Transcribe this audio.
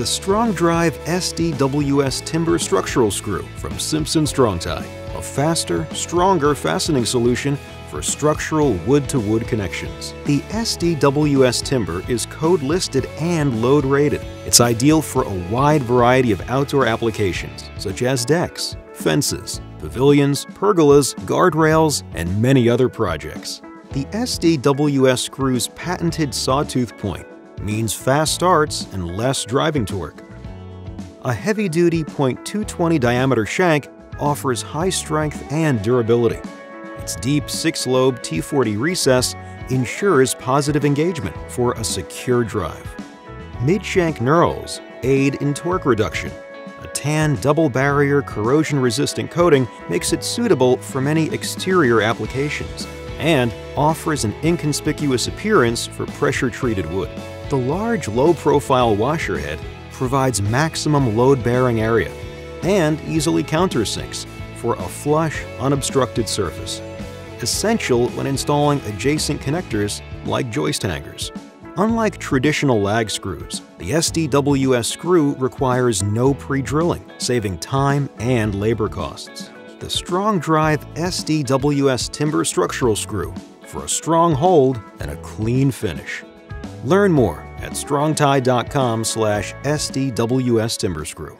the Strong Drive SDWS Timber Structural Screw from Simpson Strong-Tie, a faster, stronger fastening solution for structural wood-to-wood connections. The SDWS timber is code listed and load rated. It's ideal for a wide variety of outdoor applications, such as decks, fences, pavilions, pergolas, guardrails, and many other projects. The SDWS screw's patented sawtooth point means fast starts and less driving torque. A heavy-duty .220 diameter shank offers high strength and durability. Its deep 6-lobe T40 recess ensures positive engagement for a secure drive. Mid-shank knurls aid in torque reduction. A tan double-barrier corrosion-resistant coating makes it suitable for many exterior applications and offers an inconspicuous appearance for pressure-treated wood. The large low-profile washer head provides maximum load-bearing area and easily countersinks for a flush, unobstructed surface. Essential when installing adjacent connectors like joist hangers. Unlike traditional lag screws, the SDWS screw requires no pre-drilling, saving time and labor costs. The Strong Drive SDWS Timber Structural Screw for a strong hold and a clean finish. Learn more at strongtie.com slash SDWS Timber Screw.